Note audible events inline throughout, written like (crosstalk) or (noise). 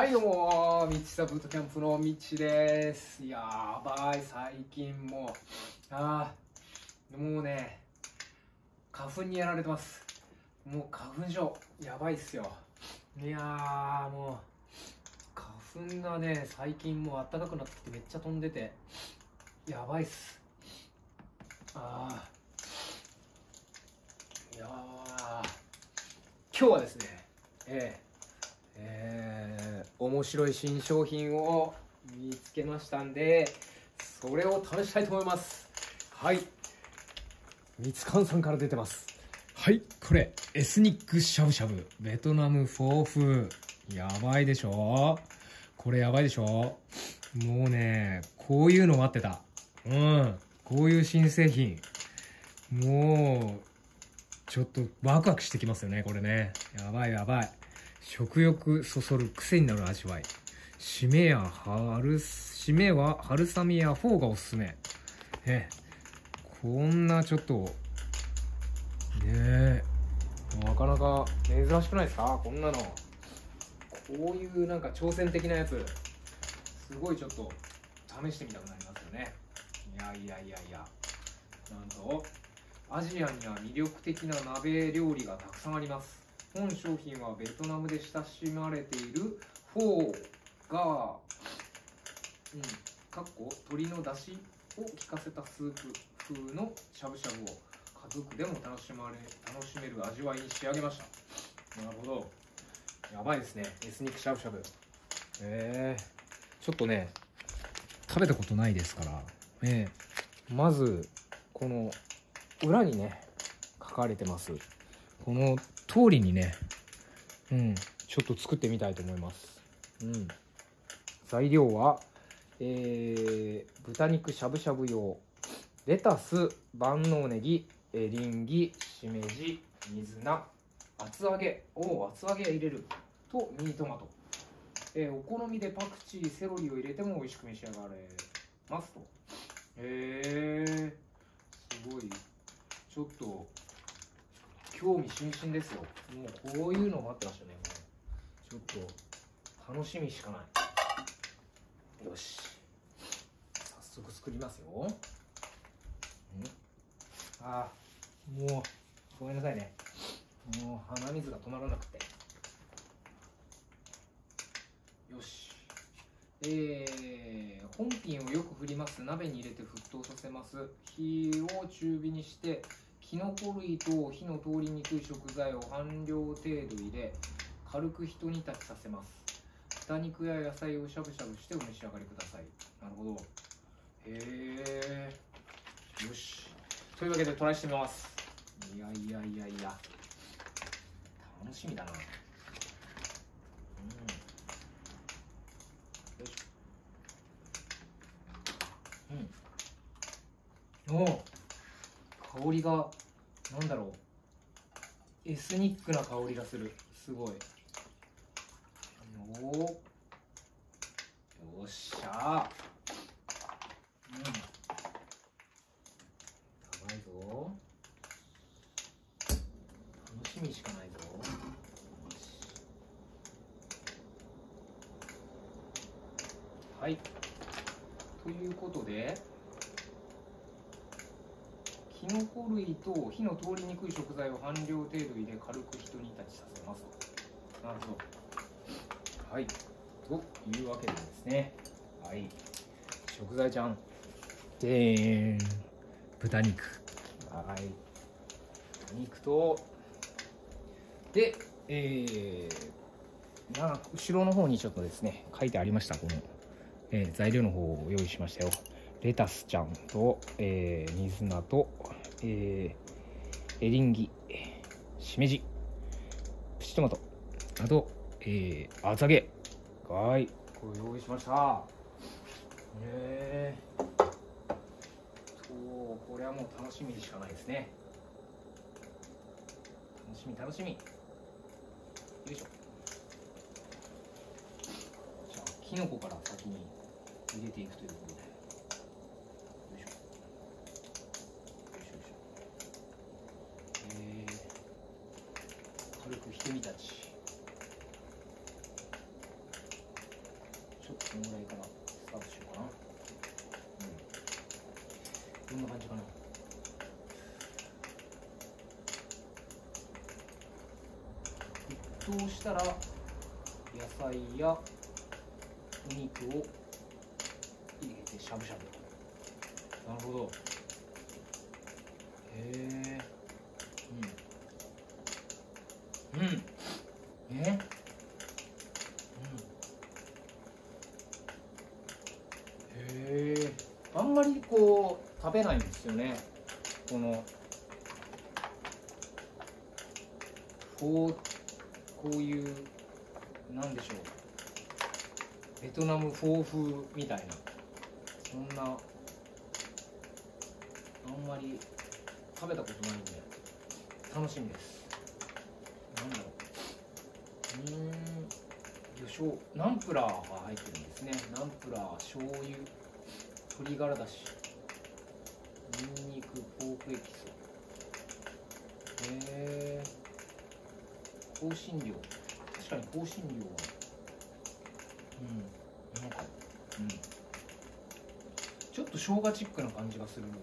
はいどうも道下ブートキャンプの道です。やばい最近もうああもうね花粉にやられてます。もう花粉症やばいっすよ。いやーもう花粉がね最近もう暖かくなってきてめっちゃ飛んでてやばいっす。ああいや今日はですねえええー、面白い新商品を見つけましたんでそれを試したいと思います。はい。みつかんさんから出てます。はい。これエスニックしゃぶしゃぶ。ベトナムフォー風やばいでしょ？これやばいでしょ？もうねこういうの待ってた。うん。こういう新製品。もうちょっとワクワクしてきますよねこれね。やばいやばい。食欲そそる癖になる味わい。締めや春締めは春雨やフォーがおすすめ。えこんなちょっとねえ。なかなか珍しくないですか？こんなの。こういうなんか挑戦的なやつ。すごいちょっと試してみたくなりますよね。いやいやいやいや。なんとアジアには魅力的な鍋料理がたくさんあります。本商品はベトナムで親しまれているフォーが、うん、かっこ鶏の出汁を効かせたスープ風のしゃぶしゃぶを家族でも楽しまれ楽しめる味わいに仕上げました。なるほど。やばいですね。エスニックしゃぶしゃぶ。えー、ちょっとね食べたことないですから。え。ー、まずこの裏にね書かれてます。この通りにね、うん、ちょっと作ってみたいと思います。うん、材料は、えー、豚肉しゃぶしゃぶ用、レタス、万能ネギ、エリンギ、しめじ、水菜、厚揚げ、お厚揚げ入れるとミニトマト。えー、お好みでパクチー、セロリを入れても美味しく召し上がれますと。へえー、すごい。ちょっと興味津々ですよ。もうこういうの待ってましたね。もうちょっと楽しみしかない。よし。早速作りますよ。ん。あもうごめんなさいね。もう鼻水が止まらなくて。よし。えー、本品をよく振ります。鍋に入れて沸騰させます。火を中火にしてキノコ類と火の通りにくい食材を半量程度入れ軽くひと煮立ちさせます。豚肉や野菜をしゃぶしゃぶしてお召し上がりください。なるほど。へえよし。というわけでトライしてみます。いやいやいやいや。楽しみだな。うん。よしうん。おお香りがなんだろう。エスニックな香りがする。すごい。およっしゃうん。やばいぞ。楽しみしかないぞはいということでキノコ類と火の通りにくい食材を半量程度入れ軽くひと煮立ちさせますなるほど。はい。というわけでですね。はい。食材じゃん。でーん。豚肉。はい。豚肉とでえー、な後ろの方にちょっとですね書いてありました。この、えー、材料の方を用意しましたよ。レタスちゃんと、えー、水菜と、えー、エリンギ、しめじ、プチトマト、あと、えー、厚揚げ。はい、これ用意しました。えー、そう、これはもう楽しみでしかないですね。楽しみ、楽しみ。よいしょ。じゃあ、きのこから先に入れていくということで。軽くひと煮立ち凍したら野菜やお肉を入れてしゃぶしゃぶ。なるほど。へえ。うん。うん。えうん。へえ。あんまりこう食べないんですよね。このこうこういうなんでしょう。ベトナムフォー風みたいな。そんなあんまり食べたことないんで楽しみです。なんだろう。うーん魚醤ナンプラーが入ってるんですね。ナンプラー醤油鶏ガラだしニンニクポークエキス。へえ香辛料。確かに香辛料は。うん。なんかうん。ちょっと生姜チックな感じがするよ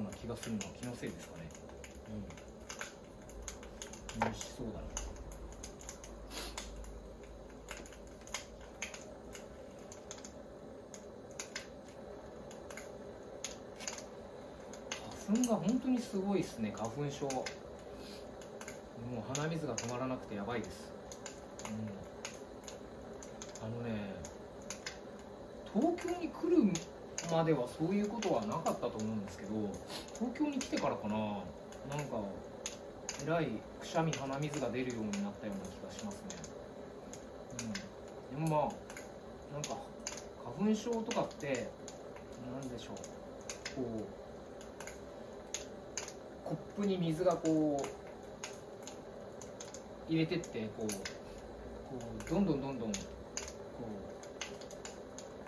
うな気がするのは気のせいですかね。うん。美味しそうだな。花粉が本当にすごいですね花粉症。もう鼻水が止まらなくてやばいです、うん、あのね東京に来るまではそういうことはなかったと思うんですけど東京に来てからかななんかえらいくしゃみ鼻水が出るようになったような気がしますね。うん。でもまあなんか花粉症とかってなんでしょう。こうコップに水がこう入れてってこうこうどんどんどんどんこ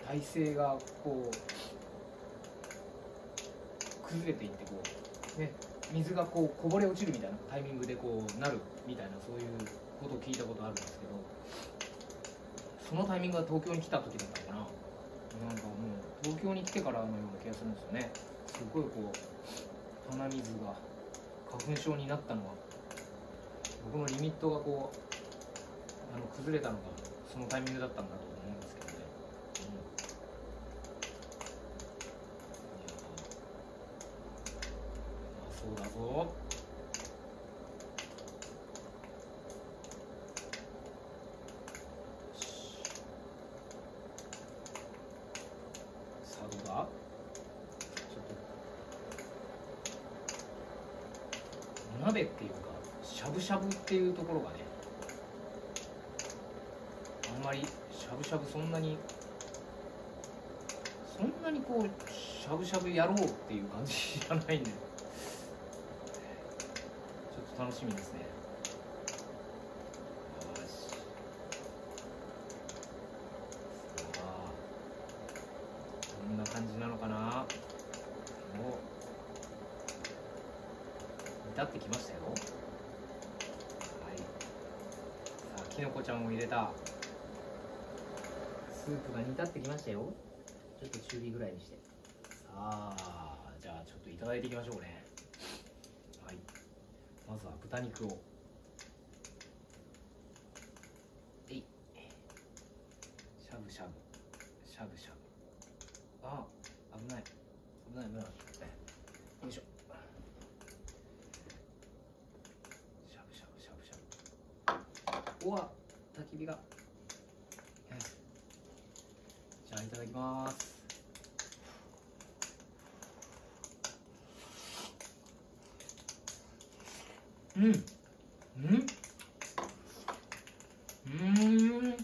う体勢がこう崩れていってこうね水がこうこぼれ落ちるみたいなタイミングでこうなるみたいなそういうことを聞いたことあるんですけどそのタイミングが東京に来た時だったかな。なんかもう東京に来てからのような気がするんですよね。すごいこう鼻水が花粉症になったのは僕のリミットがこうあの崩れたのがそのタイミングだったんだと思うんですけどね、うん、いやー。まあそうだぞさあどうだちょっと鍋っていうかしゃぶしゃぶっていうところがねあんまりしゃぶしゃぶそんなにそんなにこうしゃぶしゃぶやろうっていう感じじゃないんでちょっと楽しみですねよしさあどんな感じなのかなお煮立ってきましたよはいさあきのこちゃんを入れたスープが煮立ってきましたよちょっと中火ぐらいにしてさあじゃあちょっといただいていきましょうねはいまずは豚肉を。えい。しゃぶしゃぶ。しゃぶしゃぶ。あ危ない。危ない危ない。よいしょ。しゃぶしゃぶしゃぶしゃぶ。うわ焚き火が。はい。じゃあいただきますうん。うん。うん。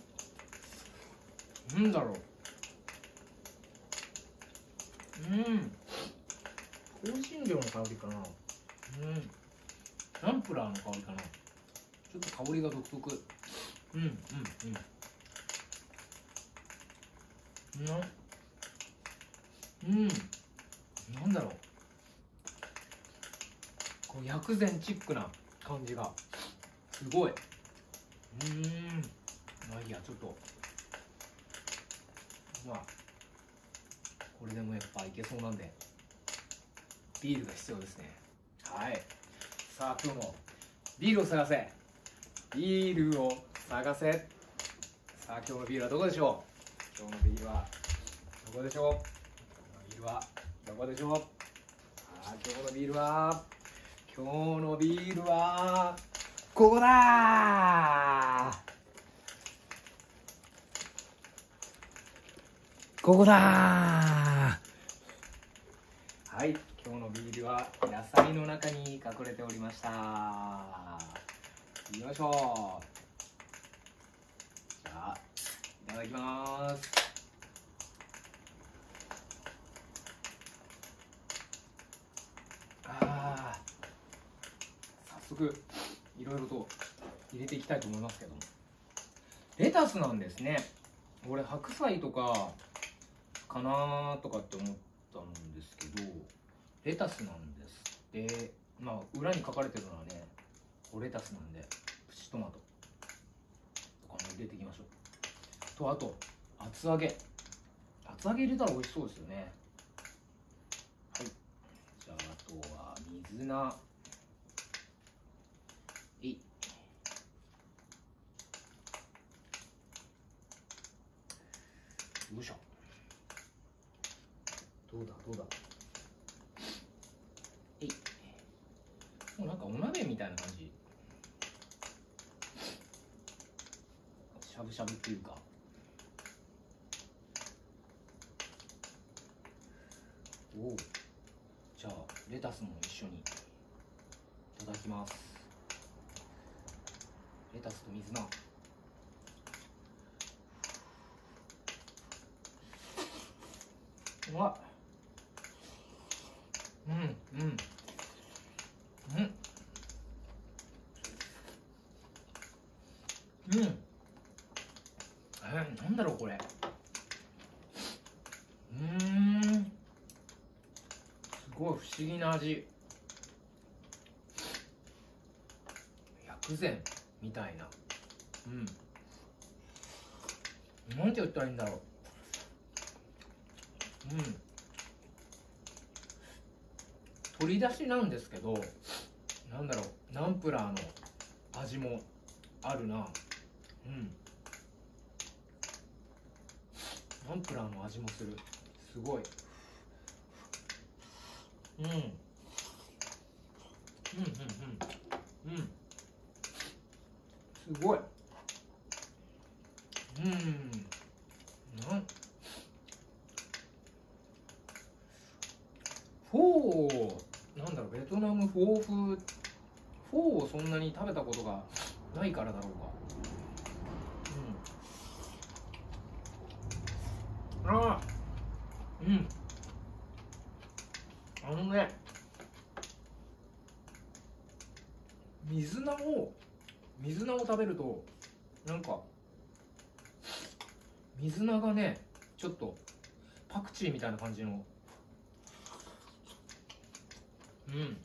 なん。だろううん。香辛料の香りかなうん。ナンプラーの香りかなちょっと香りが独特うん。うん。うん。なうん。なん。だろうこう薬膳チックな感じが。すごい。うーん。まあいいやちょっと。まあこれでもやっぱいけそうなんで。ビールが必要ですね。はい。さあ今日も。ビールを探せ。ビールを探せ。さあ今日のビールはどこでしょう。今日のビールはどこでしょう。今日のビールはどこでしょう。さあ今日のビールは。今日のビールはここだ。ここだ。はい今日のビールは野菜の中に隠れておりました。よいしょ。じゃあいただきますあー早速いろいろと入れていきたいと思いますけども。レタスなんですね。俺白菜とかかなとかって思ったんですけどレタスなんです。でまあ裏に書かれてるのはねおレタスなんでプチトマト。とかも入れていきましょう。とあと厚揚げ。厚揚げ入れたら美味しそうですよね。はい。じゃああとは水菜。よいしょ。どうだ？どうだ？えい。もうなんかお鍋みたいな感じ。しゃぶしゃぶっていうか。おおじゃあレタスも一緒に。いただきます。レタスと水菜うまっうんうん。うん。うん。えー、なんだろうこれ。うん。すごい不思議な味。薬膳みたいな。うん。なんて言ったらいいんだろう。うん。取り出しなんですけどなんだろうナンプラーの味もあるな。うん。ナンプラーの味もする。すごい。うん。うんうんうんうん。すごい。うん。なん？フォーなんだろうベトナムフォー風フォーをそんなに食べたことがないからだろうがうん。ああうん。あのね水菜を水菜を食べるとなんか水菜がねちょっとパクチーみたいな感じのうん。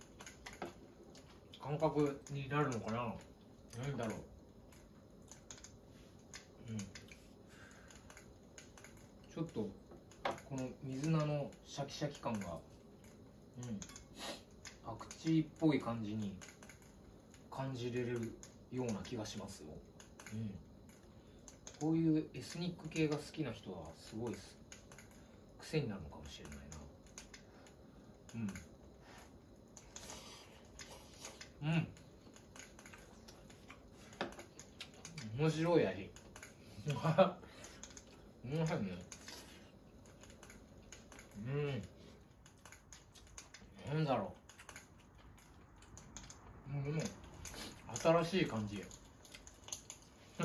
感覚になるのかな？なんだろう。うん。ちょっとこの水菜のシャキシャキ感がうん。パクチーっぽい感じに感じれるような気がしますよ。うん。こういうエスニック系が好きな人はすごいす。癖になるのかもしれないな。うんうん。面白い味。(laughs) うまいね。うん。なんだろう。うでも新しい感じ (laughs)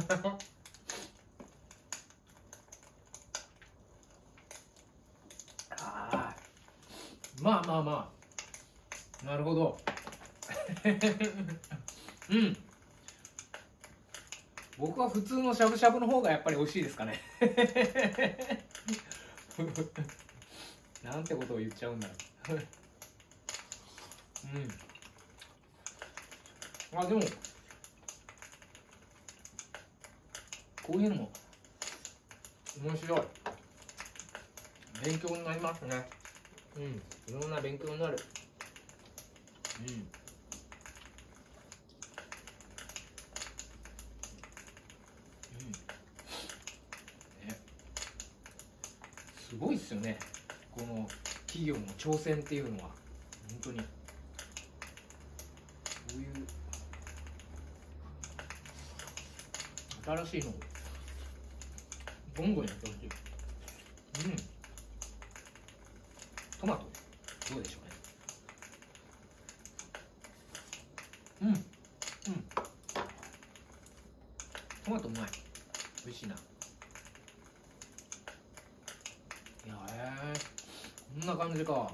あー。まあまあまあ。なるほど。うん。僕は普通のしゃぶしゃぶの方がやっぱり美味しいですかね。(laughs) なんてことを言っちゃうんだろう。うん。あでもこういうのも面白い。勉強になりますね。うん。いろんな勉強になる。うん。ごいっすよね。この企業の挑戦っていうのは本当に。こういう新しいのどんどんやってほしいうん。トマト。どうでしょうね。うん。うん。トマトうまい。美味しいないやえー、こんな感じか。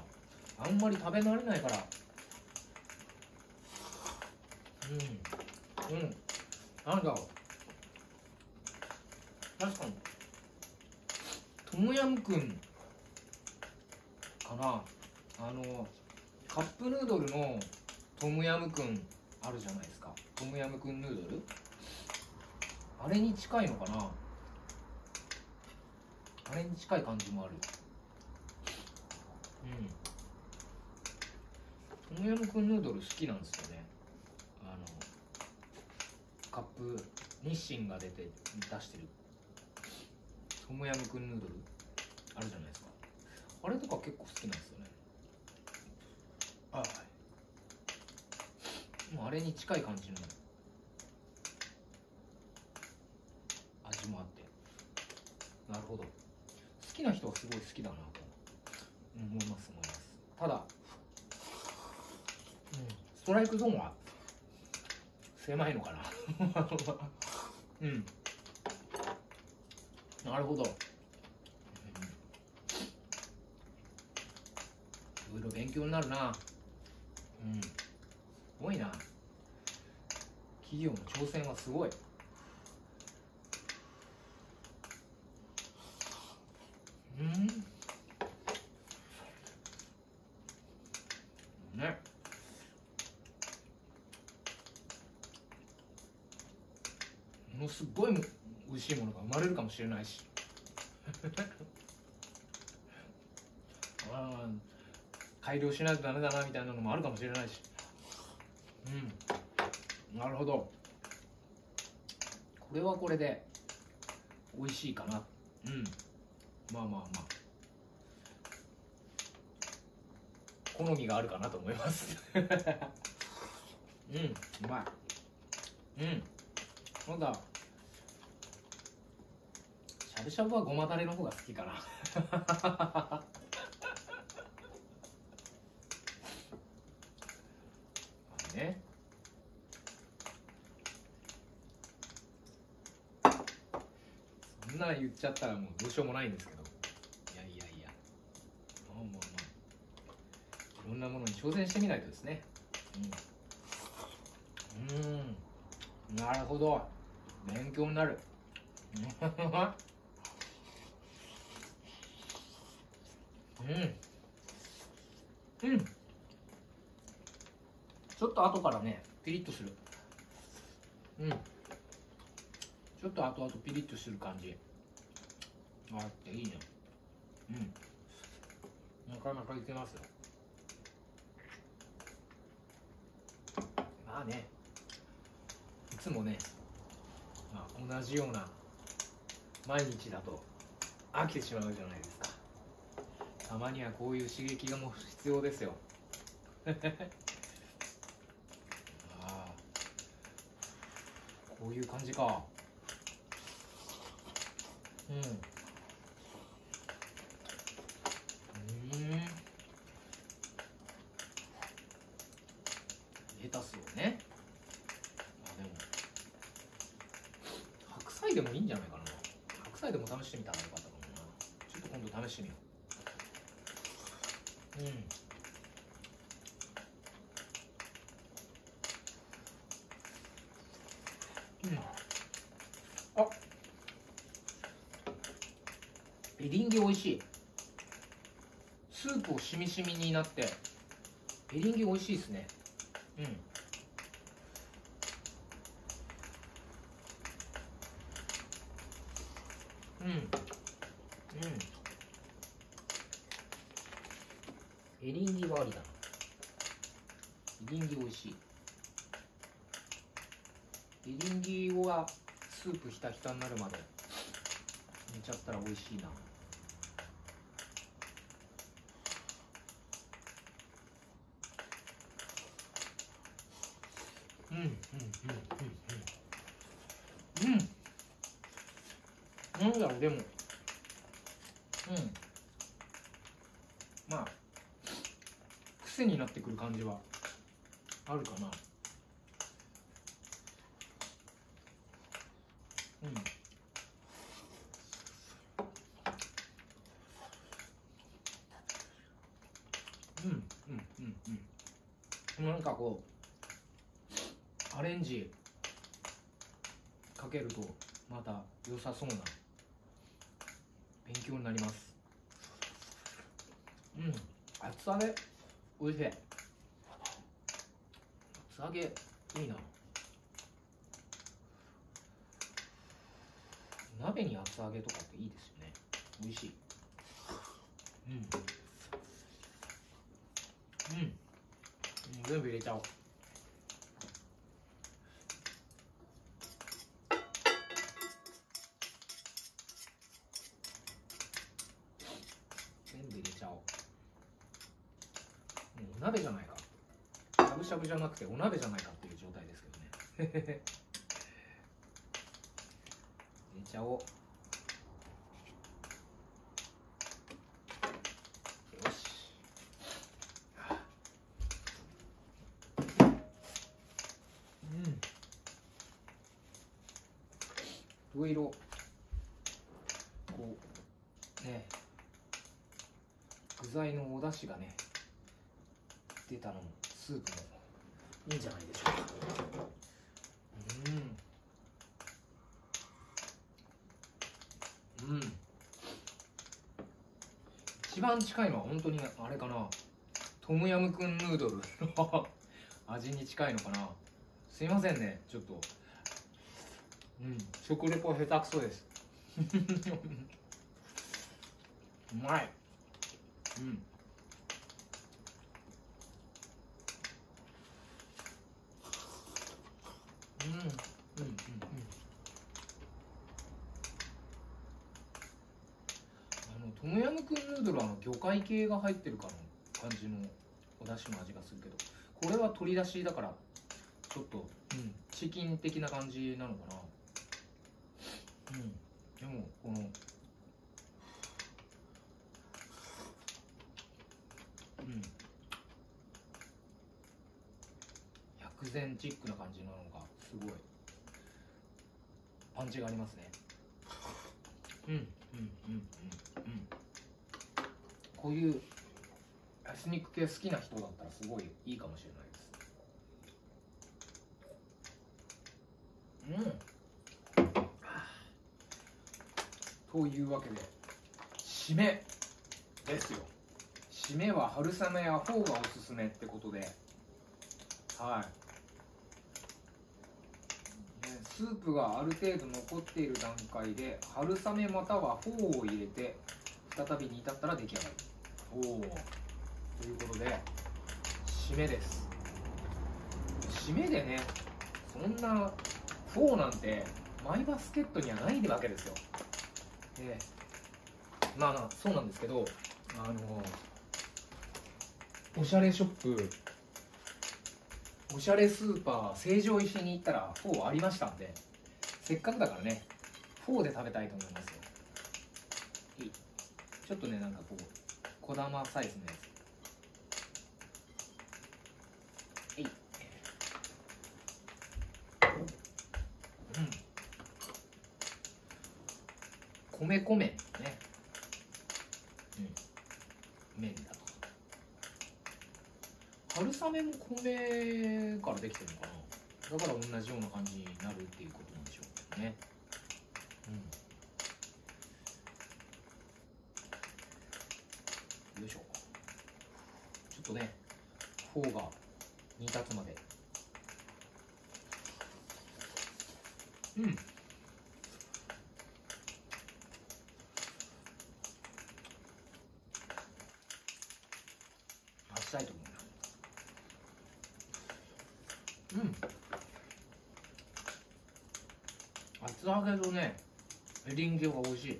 あんまり食べ慣れないから。うん。うん。なんだろう。確かに。トムヤムクンかな。あのカップヌードルのトムヤムクンあるじゃないですか。トムヤムクンヌードル。あれに近いのかな。あれに近い感じもある。うんトムヤムクンヌードル好きなんですよね。あのカップ日清が出て出してる。トムヤムクンヌードルあるじゃないですか。あれとか結構好きなんですよね。はい。もうあれに近い感じの味もあって。なるほど。好きな人はすごい好きだなと思います思います。ただ、トライクゾーンは狭いのかな。(laughs) うん。なるほど、うん、いろいろ勉強になるな。うん。すごいな。企業の挑戦はすごいうんねものすごい美味しいものが生まれるかもしれないし。(laughs) あ改良しないとダメだなみたいなのもあるかもしれないし。うん。なるほど。これはこれで美味しいかな。うん。まあまあまあ。好みがあるかなと思います。(laughs) うん。うまい。うん。なんだしゃぶしゃぶはごまだれの方が好きかな。(laughs) ね。そんな言っちゃったらもうどうしようもないんですけど。いやいやいや。まあまあまあ。いろんなものに挑戦してみないとですね。うん。うん。なるほど。勉強になる。うん。うん。ちょっと後からねピリッとする。うん。ちょっと後々ピリッとする感じ。あっていいね。うん。なかなかいけますよ。まあね。いつもね、まあ、同じような毎日だと飽きてしまうじゃないですか。たまにはこういう刺激がもう必要ですよ。(laughs) ああ。こういう感じか。うん。うんレタスをねあでも白菜でもいいんじゃないかな白菜でも試してみたらよかったかもなちょっと今度試してみよううんうんあエリンギ美味しい。スープをしみしみになってエリンギ美味しいですね。うん。うん。うん。エリンギはありだな。エリンギ美味しい。エリンギはスープひたひたになるまで煮ちゃったら美味しいな。うんうんうんうんうん。なんだろうでも。うん。まあ癖になってくる感じはあるかなうんうんうんうんうんなんかこうアレンジかけるとまた良さそうな勉強になりますうん厚揚げおいしい厚揚げいいな鍋に厚揚げとかっていいですよね。美味しい。うん。うん、全部入れちゃおう。全部入れちゃおう。もうお鍋じゃないか。しゃぶしゃぶじゃなくてお鍋じゃないかっていう状態ですけどね。入れちゃおうよしうんいろいろこうね具材のお出汁がね出たのもスープもいいんじゃないでしょうかうんうん一番近いのは本当にあれかな。トムヤムクンヌードルの (laughs) 味に近いのかな。すいませんねちょっと。うん食レポ下手くそです。(laughs) うまい。うん。うんうんうんうんあのトムヤムクンヌードルはあの魚介系が入ってるかの感じのお出汁の味がするけどこれは鶏だしだからちょっと、うん、チキン的な感じなのかな。うん。でもこのうん。薬膳チックな感じなのがすごい。パンチがありますね。うんうん。うん。うん。うん。こういうエスニック系好きな人だったらすごいいいかもしれないですうん。というわけで締めですよ締めは春雨やフォーがおすすめってことではいスープがある程度残っている段階で春雨またはフォーを入れて再び煮立ったら出来上がり。おおということで締めです。締めでねそんなフォーなんてまいばすけっとにはないわけですよ。えまあまあそうなんですけどあのおしゃれショップおしゃれスーパー成城石井に行ったらフォーありましたんでせっかくだからねフォーで食べたいと思いますよ。ちょっとねなんかこう小玉サイズのやつ。えい。うん。米粉麺ねうん麺だと春雨も米からできてるのかな。だから同じような感じになるっていうことなんでしょうけどね。うん。よいしょ。ちょっとねフォーが煮立つまで。うん待ちたいと思うなうん厚揚げとねエリンギが美味しい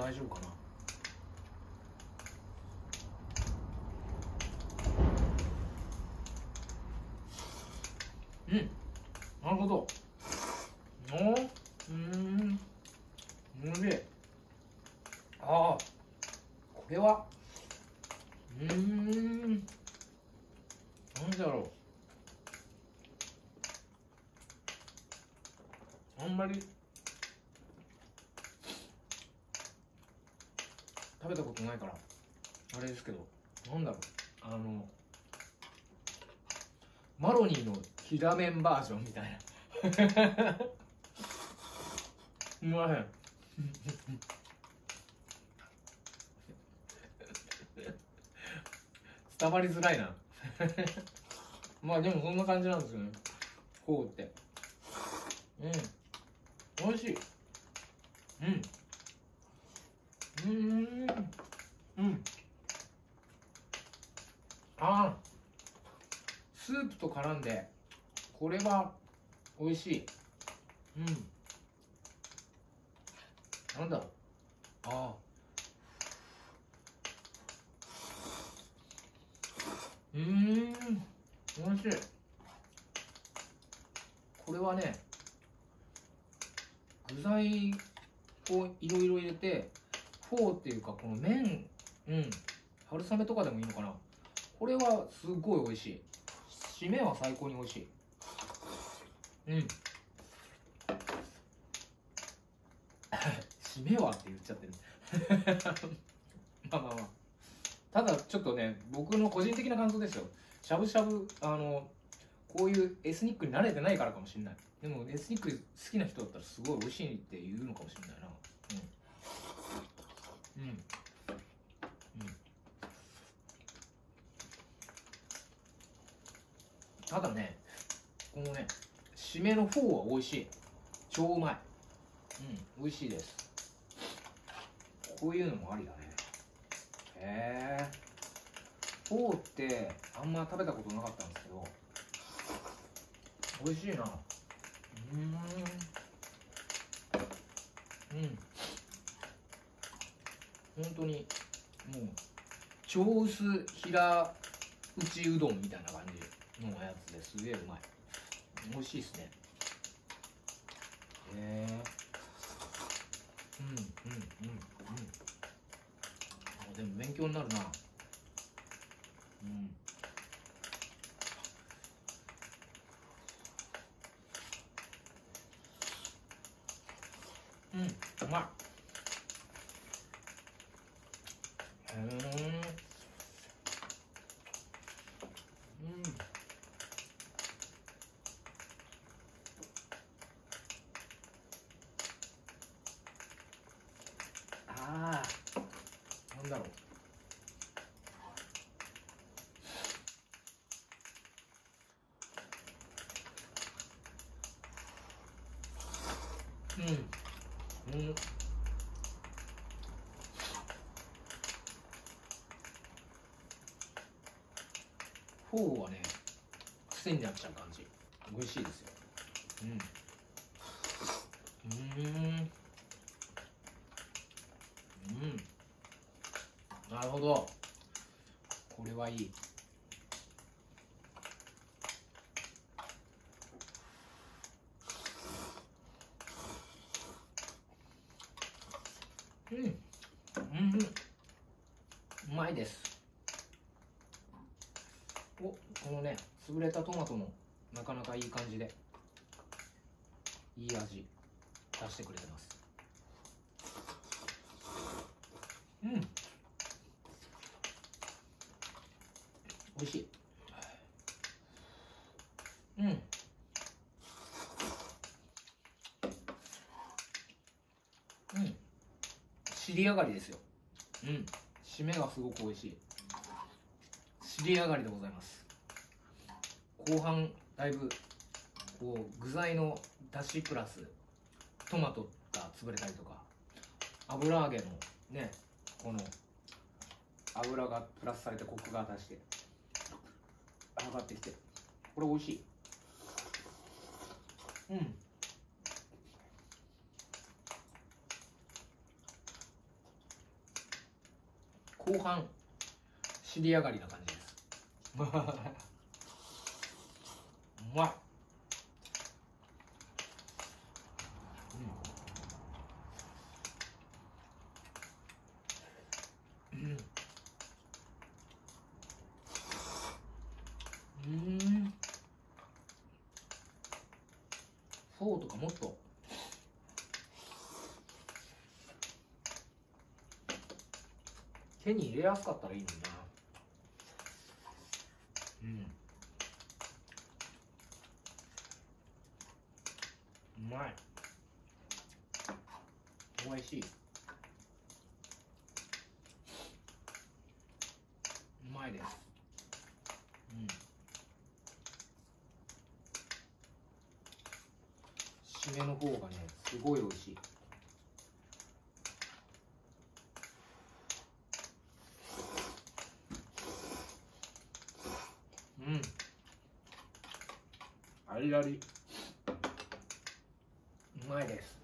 大丈夫かなうん。なるほど。おうん。おいしいああこれは。うん。なんだろう。あんまり。食べたことないから。あれですけど。なんだろう。あの。マロニーの平麺バージョンみたいな。うまい伝わりづらいな。まあでもそんな感じなんですよね。フォーって。うん。美味しい。うん。うん。うん。ああスープと絡んで。これは美味しい。うん。なんだろう。ああ。うーん。美味しい。これはね具材をいろいろ入れてフォーっていうかこの麺。うん。春雨とかでもいいのかな。これはすっごい美味しい。締めは最高に美味しい。うん。(laughs) 締めはって言っちゃってる。(laughs) まあまあまあ。ただちょっとね僕の個人的な感想ですよ。しゃぶしゃぶあのこういうエスニックに慣れてないからかもしれない。でもエスニック好きな人だったらすごい美味しいって言うのかもしれないな。うんうん。うん。ただねこのね締めのフォーは美味しい。超うまい。うん。美味しいです。こういうのもありだね。へえフォーってあんま食べたことなかったんですけど美味しいな。うん。うん。本当にもう。超薄平打ちうどんみたいな感じのやつですげえうまい美味しいですね。へえうんうんうんうん。あでも勉強になるなうんうんうまいへえうんああなんだろううん。うんフォーはね癖になっちゃう感じ。美味しいですよ。うんうん。うん。なるほど。これはいいうんうんうんうまいですおこのね潰れたトマトもなかなかいい感じでいい味出してくれてますうん美味しいうんうん尻上がりですよ。うん。締めがすごく美味しい。尻上がりでございます。後半だいぶこう具材のだしプラストマトが潰れたりとか油揚げのねこの油がプラスされてコクが出して上がってきてこれ美味しい。うん後半尻上がりな感じです。うまいうんうんフォーとかもっと手に入れやすかったらいいのにな。うんうまい。おいしい。うまいですうん。締めの方がねすごい美味しいうんより。うまいです。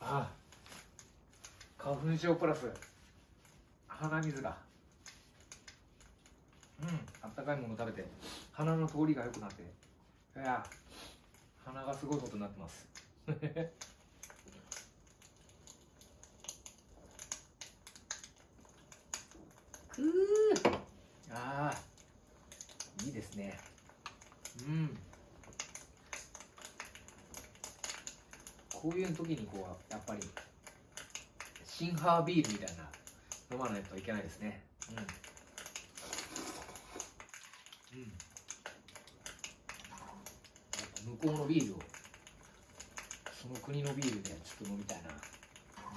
ああ。花粉症プラス。鼻水がうん。あったかいもの食べて。鼻の通りが良くなって。いや。鼻がすごいことになってますくーああいいですねうんこういう時にこうやっぱりシンハービールみたいな飲まないといけないですね。うん、うん、向こうのビールをその国のビールでちょっと飲みたいな。う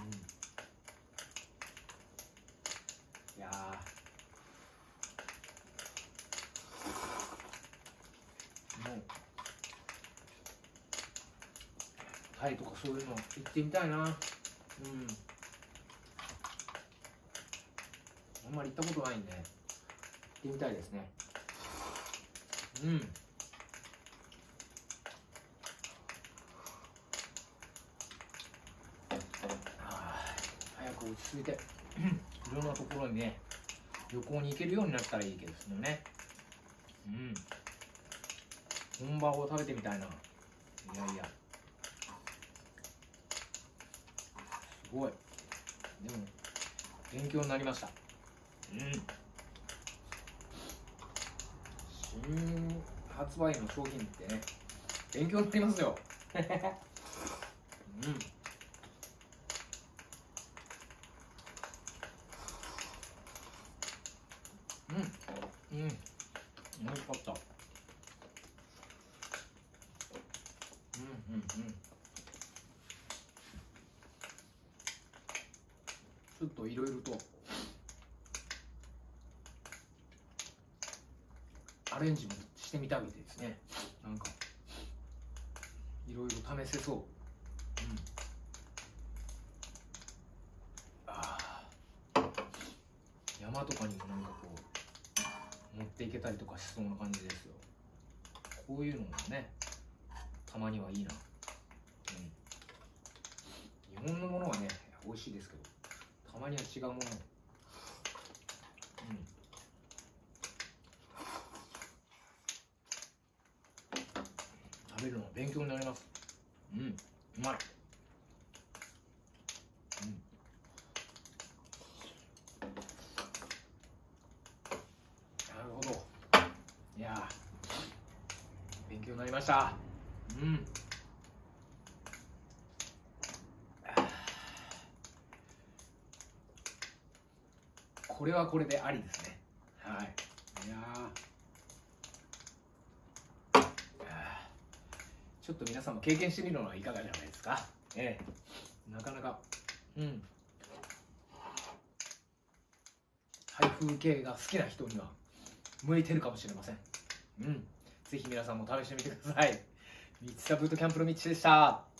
ん。いやーもうタイとかそういうの行ってみたいな。うん。あんまり行ったことないんで。行ってみたいですね。うん。早く落ち着いて。(clears throat) いろんなところにね旅行に行けるようになったらいいけどですね。うん。本場を食べてみたいな。いやいや。すごい。でも勉強になりました。うん。新発売の商品ってね勉強になりますよ。(laughs) うん。うん。うん。美味しかった。うんうんうんちょっといろいろと。アレンジもしてみたみたいですね。なんか。いろいろ試せそう、うん、あ山とかにもなんかこう持っていけたりとかしそうな感じですよ。こういうのもねたまにはいいな、うん、日本のものはね美味しいですけど。たまには違うもの。うん。食べるの勉強になります。うん。うまい。うん。なるほど。いや勉強になりました。うん。これはこれでありですね。はい。いやちょっと皆さんも経験してみるのはいかがじゃないですか。ええ。なかなか。うん。台風系が好きな人には向いてるかもしれません。うん。ぜひ皆さんも試してみてください。ミッチサブートキャンプのミッチでした。